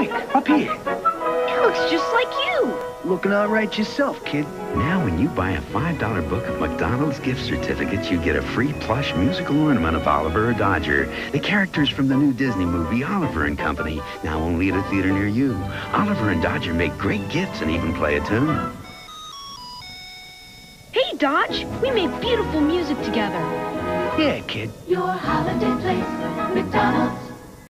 Quick, up here. It looks just like you. Looking all right yourself, kid. Now, when you buy a $5 book of McDonald's gift certificates, you get a free plush musical ornament of Oliver or Dodger. The characters from the new Disney movie, Oliver and Company, now only at a theater near you. Oliver and Dodger make great gifts and even play a tune. Hey, Dodge, we made beautiful music together. Yeah, kid. Your holiday place, McDonald's.